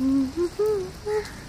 Mm-hmm.